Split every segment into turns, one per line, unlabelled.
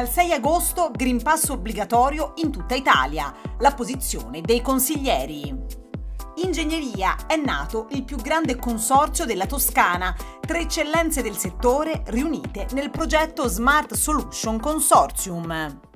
Dal 6 agosto Green Pass obbligatorio in tutta Italia, la posizione dei consiglieri. Ingegneria è nato il più grande consorzio della Toscana, tre eccellenze del settore riunite nel progetto Smart Solution Consortium.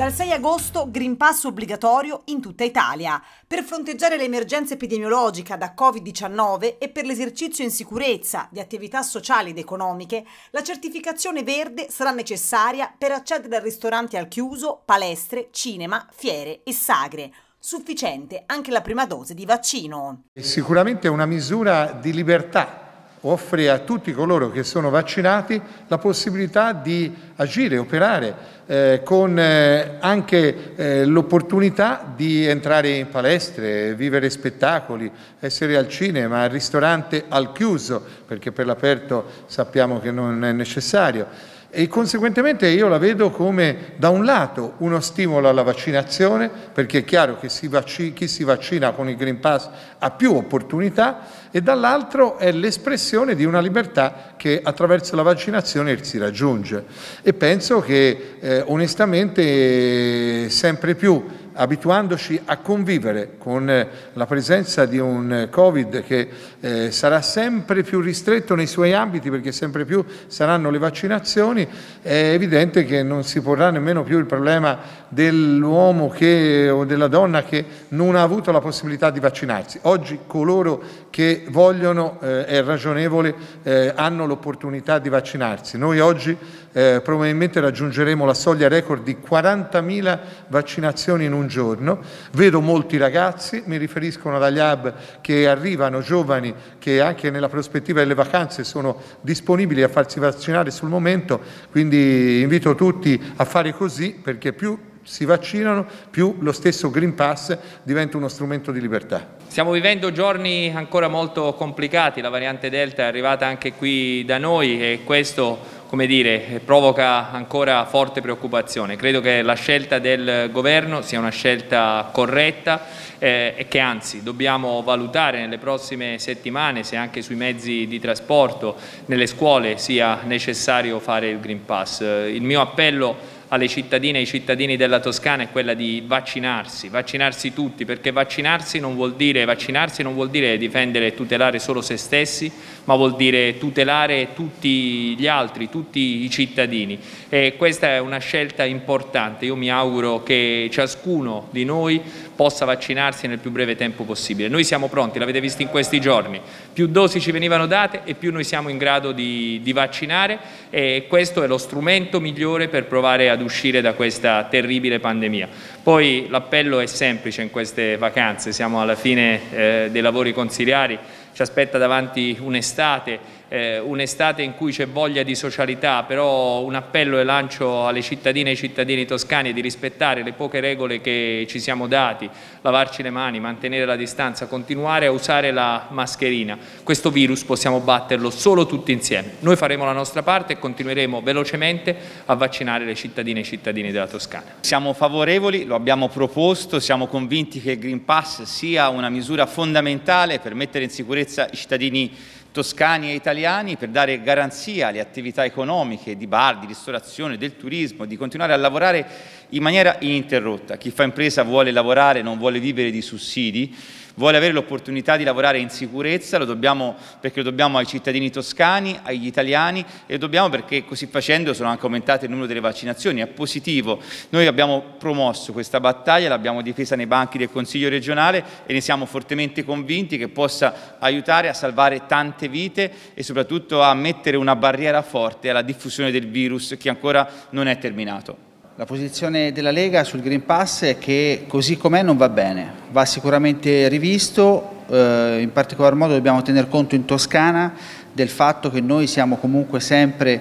Dal 6 agosto Green Pass obbligatorio in tutta Italia per fronteggiare l'emergenza epidemiologica da Covid-19 e per l'esercizio in sicurezza di attività sociali ed economiche, la certificazione verde sarà necessaria per accedere a ristoranti al chiuso, palestre, cinema, fiere e sagre. Sufficiente anche la prima dose di vaccino.
Sicuramente è una misura di libertà offre a tutti coloro che sono vaccinati la possibilità di agire, operare, eh, con eh, anche eh, l'opportunità di entrare in palestre, vivere spettacoli, essere al cinema, al ristorante al chiuso, perché per l'aperto sappiamo che non è necessario e conseguentemente io la vedo come da un lato uno stimolo alla vaccinazione, perché è chiaro che si vac- chi si vaccina con il Green Pass ha più opportunità, e dall'altro è l'espressione di una libertà che attraverso la vaccinazione si raggiunge. E penso che eh, onestamente sempre più abituandoci a convivere con eh, la presenza di un Covid che eh, sarà sempre più ristretto nei suoi ambiti perché sempre più saranno le vaccinazioni, è evidente che non si porrà nemmeno più il problema dell'uomo o della donna che non ha avuto la possibilità di vaccinarsi. Oggi coloro che vogliono, eh, è ragionevole, eh, hanno l'opportunità di vaccinarsi. Noi oggi eh, probabilmente raggiungeremo la soglia record di 40.000 vaccinazioni in un giorno. Vedo molti ragazzi, mi riferiscono dagli hub che arrivano giovani che anche nella prospettiva delle vacanze sono disponibili a farsi vaccinare sul momento, quindi invito tutti a fare così perché più si vaccinano, più lo stesso Green Pass diventa uno strumento di libertà.
Stiamo vivendo giorni ancora molto complicati, la variante Delta è arrivata anche qui da noi e questo come dire, provoca ancora forte preoccupazione. Credo che la scelta del Governo sia una scelta corretta eh, e che anzi dobbiamo valutare nelle prossime settimane se anche sui mezzi di trasporto, nelle scuole sia necessario fare il Green Pass. Il mio appello alle cittadine e ai cittadini della Toscana è quella di vaccinarsi, vaccinarsi tutti, perché vaccinarsi non vuol dire, vaccinarsi non vuol dire difendere e tutelare solo se stessi, ma vuol dire tutelare tutti gli altri, tutti i cittadini. E questa è una scelta importante. Io mi auguro che ciascuno di noi possa vaccinarsi nel più breve tempo possibile. Noi siamo pronti, l'avete visto in questi giorni, più dosi ci venivano date e più noi siamo in grado di, di vaccinare e questo è lo strumento migliore per provare ad uscire da questa terribile pandemia. Poi l'appello è semplice in queste vacanze, siamo alla fine eh, dei lavori consigliari, ci aspetta davanti un'estate eh, un'estate in cui c'è voglia di socialità, però un appello e lancio alle cittadine e ai cittadini toscani di rispettare le poche regole che ci siamo dati, lavarci le mani, mantenere la distanza, continuare a usare la mascherina. Questo virus possiamo batterlo solo tutti insieme. Noi faremo la nostra parte e continueremo velocemente a vaccinare le cittadine e i cittadini della Toscana.
Siamo favorevoli, lo abbiamo proposto, siamo convinti che il Green Pass sia una misura fondamentale per mettere in sicurezza i cittadini toscani e italiani per dare garanzia alle attività economiche di bar, di ristorazione, del turismo, di continuare a lavorare in maniera ininterrotta. Chi fa impresa vuole lavorare, non vuole vivere di sussidi vuole avere l'opportunità di lavorare in sicurezza, lo dobbiamo perché lo dobbiamo ai cittadini toscani, agli italiani e lo dobbiamo perché così facendo sono anche aumentate il numero delle vaccinazioni, è positivo. Noi abbiamo promosso questa battaglia, l'abbiamo difesa nei banchi del Consiglio regionale e ne siamo fortemente convinti che possa aiutare a salvare tante vite e soprattutto a mettere una barriera forte alla diffusione del virus che ancora non è terminato.
La posizione della Lega sul Green Pass è che così com'è non va bene, va sicuramente rivisto, eh, in particolar modo dobbiamo tener conto in Toscana del fatto che noi siamo comunque sempre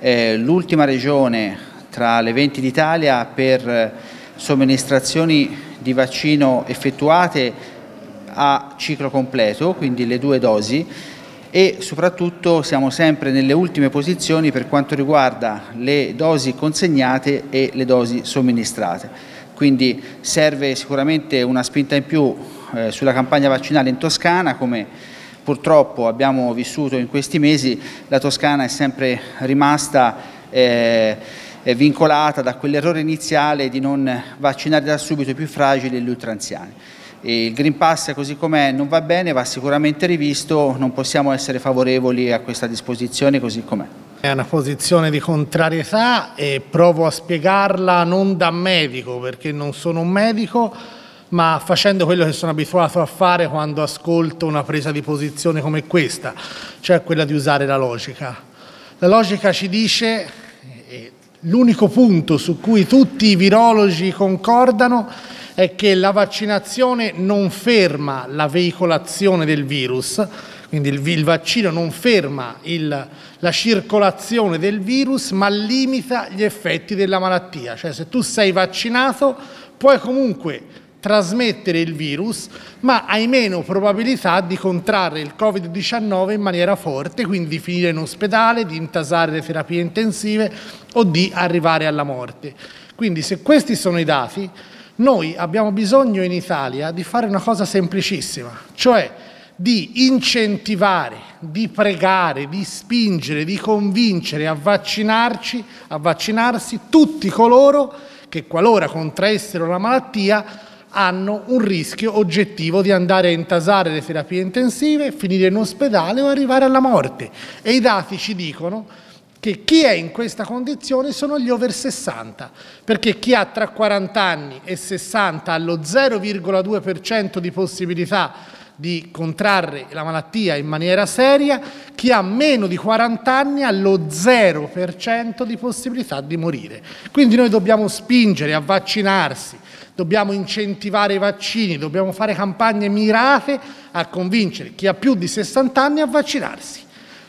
eh, l'ultima regione tra le 20 d'Italia per somministrazioni di vaccino effettuate a ciclo completo, quindi le due dosi, e soprattutto siamo sempre nelle ultime posizioni per quanto riguarda le dosi consegnate e le dosi somministrate. Quindi serve sicuramente una spinta in più eh, sulla campagna vaccinale in Toscana come purtroppo abbiamo vissuto in questi mesi, la Toscana è sempre rimasta eh, vincolata da quell'errore iniziale di non vaccinare da subito i più fragili e gli ultranziani. Il Green Pass così com'è non va bene, va sicuramente rivisto, non possiamo essere favorevoli a questa disposizione così com'è.
È una posizione di contrarietà e provo a spiegarla non da medico, perché non sono un medico, ma facendo quello che sono abituato a fare quando ascolto una presa di posizione come questa, cioè quella di usare la logica. La logica ci dice, l'unico punto su cui tutti i virologi concordano è che la vaccinazione non ferma la veicolazione del virus, quindi il, il vaccino non ferma il, la circolazione del virus, ma limita gli effetti della malattia. Cioè se tu sei vaccinato puoi comunque trasmettere il virus, ma hai meno probabilità di contrarre il Covid-19 in maniera forte, quindi di finire in ospedale, di intasare le terapie intensive o di arrivare alla morte. Quindi se questi sono i dati, noi abbiamo bisogno in Italia di fare una cosa semplicissima, cioè di incentivare, di pregare, di spingere, di convincere a vaccinarci, a vaccinarsi tutti coloro che qualora contraessero la malattia hanno un rischio oggettivo di andare a intasare le terapie intensive, finire in ospedale o arrivare alla morte. E i dati ci dicono che chi è in questa condizione sono gli over 60, perché chi ha tra 40 anni e 60 ha lo 0,2% di possibilità di contrarre la malattia in maniera seria, chi ha meno di 40 anni ha lo 0% di possibilità di morire. Quindi noi dobbiamo spingere a vaccinarsi, dobbiamo incentivare i vaccini, dobbiamo fare campagne mirate a convincere chi ha più di 60 anni a vaccinarsi.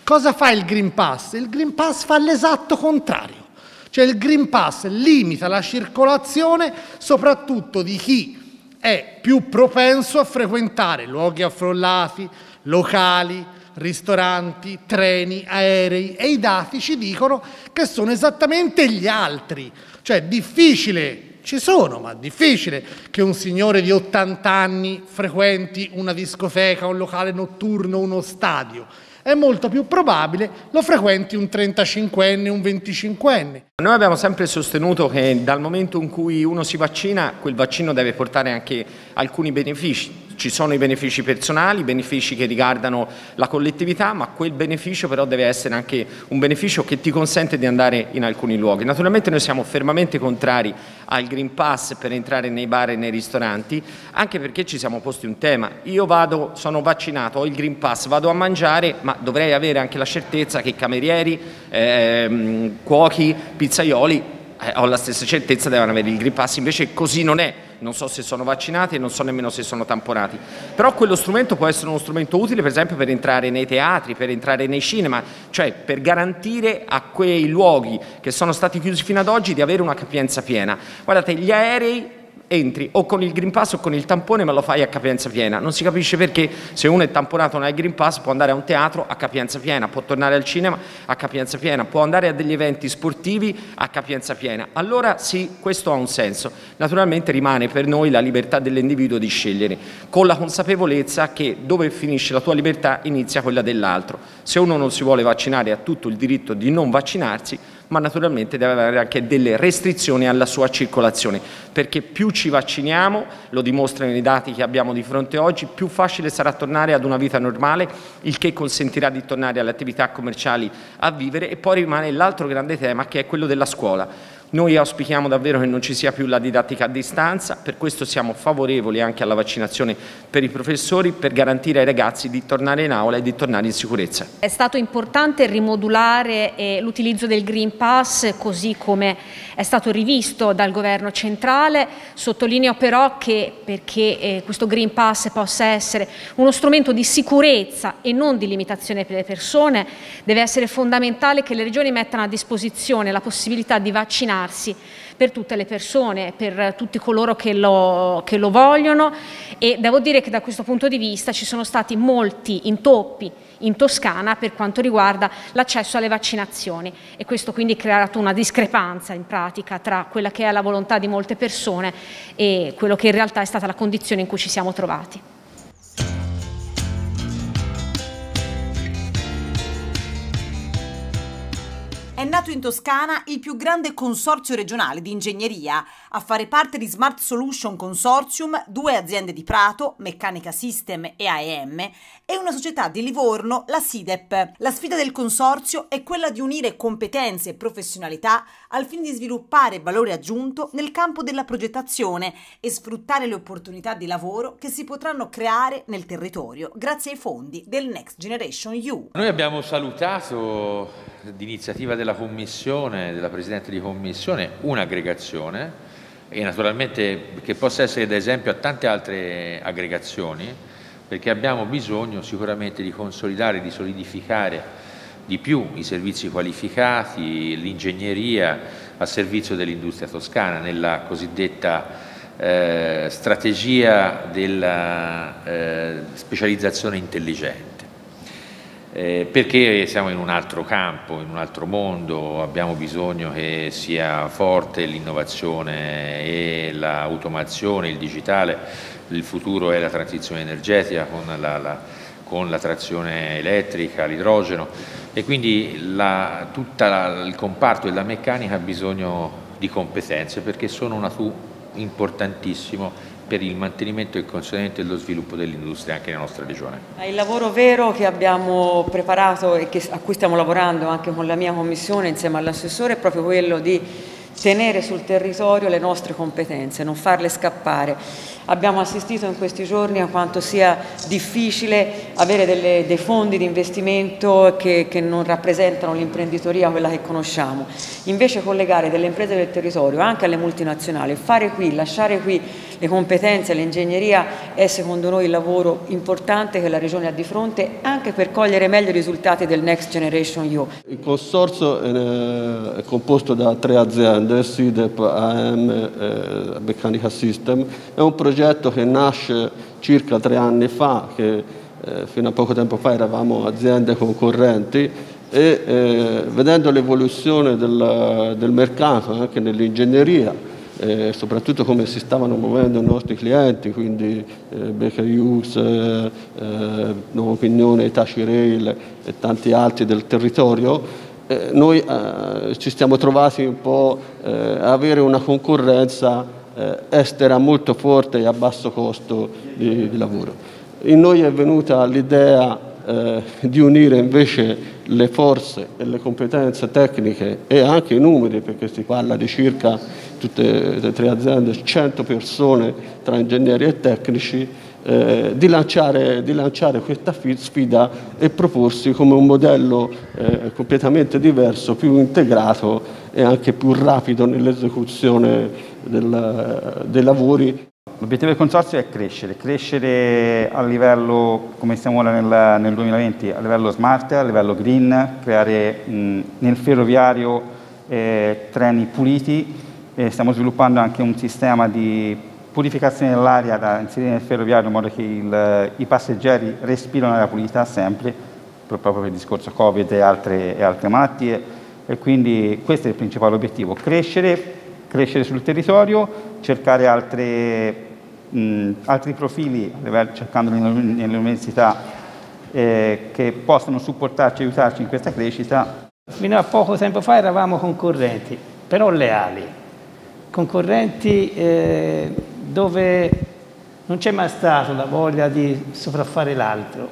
Cosa fa il Green Pass? Il Green Pass fa l'esatto contrario. Cioè il Green Pass limita la circolazione soprattutto di chi è più propenso a frequentare luoghi affollati, locali, ristoranti, treni, aerei e i dati ci dicono che sono esattamente gli altri. Cioè difficile, ci sono, ma difficile che un signore di 80 anni frequenti una discoteca, un locale notturno, uno stadio è molto più probabile lo frequenti un 35enne, un 25enne.
Noi abbiamo sempre sostenuto che dal momento in cui uno si vaccina, quel vaccino deve portare anche alcuni benefici ci sono i benefici personali, i benefici che riguardano la collettività, ma quel beneficio però deve essere anche un beneficio che ti consente di andare in alcuni luoghi. Naturalmente noi siamo fermamente contrari al Green Pass per entrare nei bar e nei ristoranti, anche perché ci siamo posti un tema. Io vado, sono vaccinato, ho il Green Pass, vado a mangiare, ma dovrei avere anche la certezza che camerieri, ehm, cuochi, pizzaioli, eh, ho la stessa certezza devono avere il Green Pass, invece così non è non so se sono vaccinati e non so nemmeno se sono tamponati. Però quello strumento può essere uno strumento utile per esempio per entrare nei teatri, per entrare nei cinema, cioè per garantire a quei luoghi che sono stati chiusi fino ad oggi di avere una capienza piena. Guardate, gli aerei entri o con il Green Pass o con il tampone ma lo fai a capienza piena. Non si capisce perché se uno è tamponato non ha il Green Pass può andare a un teatro a capienza piena, può tornare al cinema a capienza piena, può andare a degli eventi sportivi a capienza piena. Allora sì, questo ha un senso. Naturalmente rimane per noi la libertà dell'individuo di scegliere, con la consapevolezza che dove finisce la tua libertà inizia quella dell'altro. Se uno non si vuole vaccinare ha tutto il diritto di non vaccinarsi, ma naturalmente deve avere anche delle restrizioni alla sua circolazione, perché più ci vacciniamo, lo dimostrano i dati che abbiamo di fronte oggi, più facile sarà tornare ad una vita normale, il che consentirà di tornare alle attività commerciali a vivere e poi rimane l'altro grande tema che è quello della scuola. Noi auspichiamo davvero che non ci sia più la didattica a distanza, per questo siamo favorevoli anche alla vaccinazione per i professori per garantire ai ragazzi di tornare in aula e di tornare in sicurezza.
È stato importante rimodulare eh, l'utilizzo del Green Pass così come è stato rivisto dal governo centrale. Sottolineo però che perché eh, questo Green Pass possa essere uno strumento di sicurezza e non di limitazione per le persone, deve essere fondamentale che le regioni mettano a disposizione la possibilità di vaccinare vaccinarsi per tutte le persone, per tutti coloro che lo, che lo vogliono e devo dire che da questo punto di vista ci sono stati molti intoppi in Toscana per quanto riguarda l'accesso alle vaccinazioni e questo quindi ha creato una discrepanza in pratica tra quella che è la volontà di molte persone e quello che in realtà è stata la condizione in cui ci siamo trovati.
È nato in Toscana il più grande consorzio regionale di ingegneria. A fare parte di Smart Solution Consortium due aziende di Prato, Meccanica System e AEM, e una società di Livorno, la SIDEP. La sfida del consorzio è quella di unire competenze e professionalità al fine di sviluppare valore aggiunto nel campo della progettazione e sfruttare le opportunità di lavoro che si potranno creare nel territorio grazie ai fondi del Next Generation EU.
Noi abbiamo salutato d'iniziativa della Commissione, della Presidente di Commissione, un'aggregazione e naturalmente che possa essere d'esempio a tante altre aggregazioni perché abbiamo bisogno sicuramente di consolidare, di solidificare di più i servizi qualificati, l'ingegneria a servizio dell'industria toscana nella cosiddetta eh, strategia della eh, specializzazione intelligente eh, perché siamo in un altro campo, in un altro mondo, abbiamo bisogno che sia forte l'innovazione e l'automazione, il digitale, il futuro è la transizione energetica con la, la, con la trazione elettrica, l'idrogeno. E quindi tutto il comparto della meccanica ha bisogno di competenze perché sono una tu importantissimo per il mantenimento e il consolidamento dello sviluppo dell'industria anche nella nostra regione.
Il lavoro vero che abbiamo preparato e a cui stiamo lavorando anche con la mia commissione insieme all'assessore è proprio quello di tenere sul territorio le nostre competenze, non farle scappare. Abbiamo assistito in questi giorni a quanto sia difficile avere delle, dei fondi di investimento che, che non rappresentano l'imprenditoria quella che conosciamo. Invece collegare delle imprese del territorio anche alle multinazionali, fare qui, lasciare qui le competenze, l'ingegneria è secondo noi il lavoro importante che la Regione ha di fronte anche per cogliere meglio i risultati del Next Generation EU.
Il consorzio è composto da tre aziende, SIDEP, AM, eh, Meccanica System, è un progetto che nasce circa tre anni fa, che eh, fino a poco tempo fa eravamo aziende concorrenti e eh, vedendo l'evoluzione del, del, mercato anche nell'ingegneria, eh, soprattutto come si stavano muovendo i nostri clienti, quindi eh, Baker Hughes, eh, eh, Nuova Opinione, Itaci Rail e tanti altri del territorio, eh, noi eh, ci siamo trovati un po' a avere una concorrenza eh, estera molto forte e a basso costo di, di lavoro. In noi è venuta l'idea eh, di unire invece le forze e le competenze tecniche e anche i numeri, perché si parla di circa tutte le tre aziende, 100 persone tra ingegneri e tecnici, eh, di, lanciare, di, lanciare, questa sfida e proporsi come un modello eh, completamente diverso, più integrato e anche più rapido nell'esecuzione del, dei lavori.
L'obiettivo del consorzio è crescere, crescere a livello, come siamo ora nel, nel 2020, a livello smart, a livello green, creare mh, nel ferroviario eh, treni puliti, stiamo sviluppando anche un sistema di purificazione dell'aria da inserire nel ferroviario in modo che il, i passeggeri respirano l'aria pulita sempre, proprio per il discorso Covid e altre, e altre malattie, e quindi questo è il principale obiettivo, crescere crescere sul territorio, cercare altre, mh, altri profili, cercando nelle università eh, che possano supportarci e aiutarci in questa crescita.
Fino a poco tempo fa eravamo concorrenti, però leali, concorrenti eh, dove non c'è mai stata la voglia di sopraffare l'altro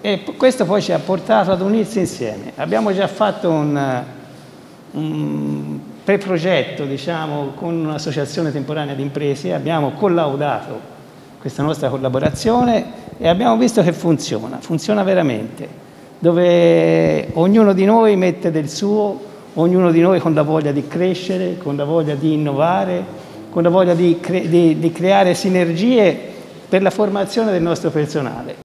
e questo poi ci ha portato ad unirsi insieme. Abbiamo già fatto un, un per progetto diciamo, con un'associazione temporanea di imprese abbiamo collaudato questa nostra collaborazione e abbiamo visto che funziona, funziona veramente, dove ognuno di noi mette del suo, ognuno di noi con la voglia di crescere, con la voglia di innovare, con la voglia di, cre di, di creare sinergie per la formazione del nostro personale.